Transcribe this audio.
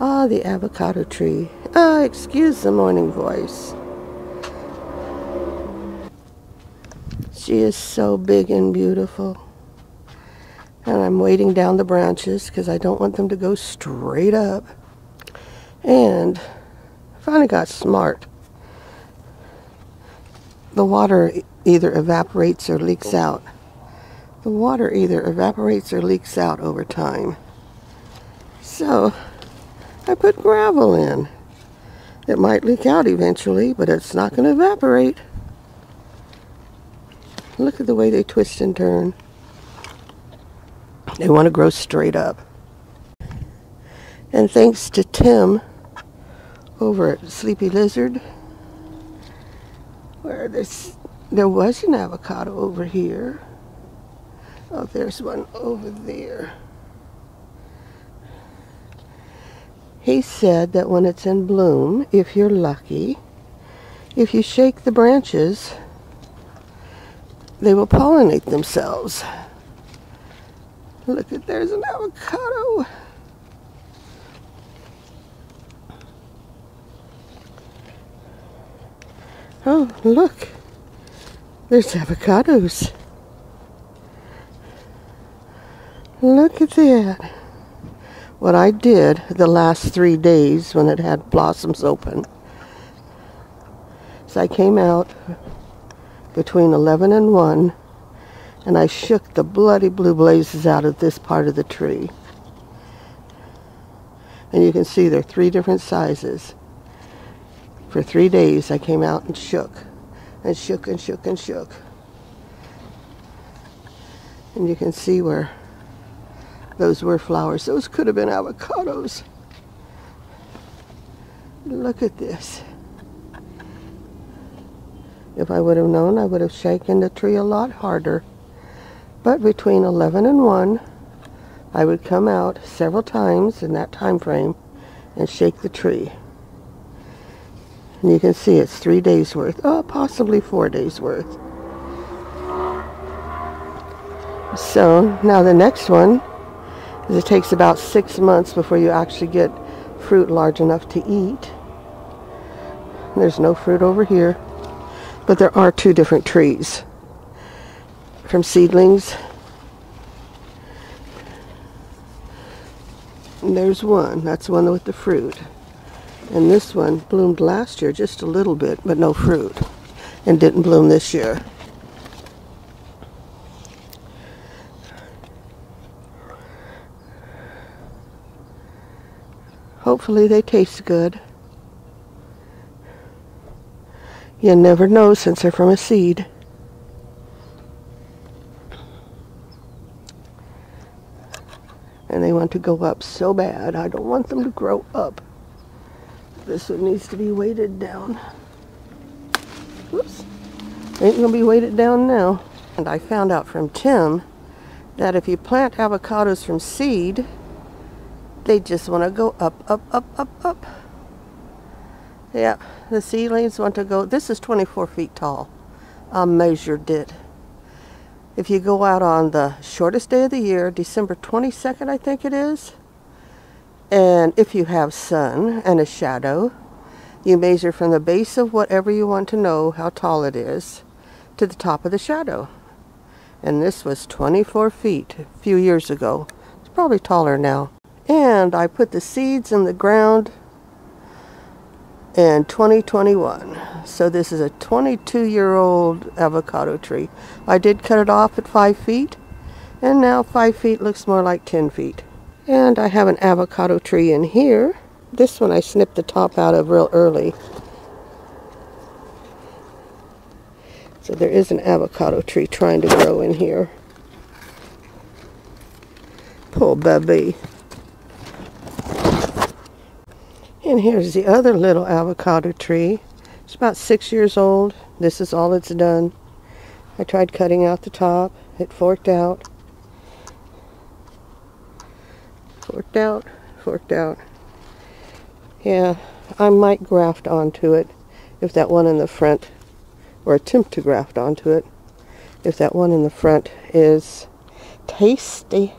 Ah, the avocado tree. Ah, excuse the morning voice. She is so big and beautiful. And I'm weighting down the branches because I don't want them to go straight up. And I finally got smart. The water either evaporates or leaks out. The water either evaporates or leaks out over time. So I put gravel in. It might leak out eventually, but it's not going to evaporate. Look at the way they twist and turn. They want to grow straight up. And thanks to Tim over at Sleepy Lizard, where this, there was an avocado over here. Oh, there's one over there. He said that when it's in bloom, if you're lucky, if you shake the branches, they will pollinate themselves. Look at there's an avocado. Oh, look. There's avocados. Look at that what I did the last three days when it had blossoms open is I came out between 11 and 1 and I shook the bloody blue blazes out of this part of the tree. And you can see they're three different sizes. For three days I came out and shook and shook and shook and shook. And you can see where those were flowers. Those could have been avocados. Look at this. If I would have known, I would have shaken the tree a lot harder. But between 11 and 1, I would come out several times in that time frame and shake the tree. And you can see it's three days worth, oh, possibly four days worth. So now the next one it takes about six months before you actually get fruit large enough to eat. There's no fruit over here, but there are two different trees from seedlings. And there's one, that's one with the fruit. And this one bloomed last year just a little bit, but no fruit, and didn't bloom this year. Hopefully they taste good. You never know since they're from a seed. And they want to go up so bad. I don't want them to grow up. This one needs to be weighted down. Oops. Ain't gonna be weighted down now. And I found out from Tim that if you plant avocados from seed, they just want to go up, up, up, up, up. Yeah, the seedlings want to go, this is 24 feet tall. I measured it. If you go out on the shortest day of the year, December 22nd, I think it is, and if you have sun and a shadow, you measure from the base of whatever you want to know how tall it is to the top of the shadow. And this was 24 feet a few years ago. It's probably taller now. And I put the seeds in the ground in 2021. So this is a 22 year old avocado tree. I did cut it off at 5 feet and now 5 feet looks more like 10 feet. And I have an avocado tree in here. This one I snipped the top out of real early. So there is an avocado tree trying to grow in here. Poor baby. And here's the other little avocado tree. It's about six years old. This is all it's done. I tried cutting out the top. It forked out. Forked out, forked out. Yeah, I might graft onto it if that one in the front, or attempt to graft onto it, if that one in the front is tasty.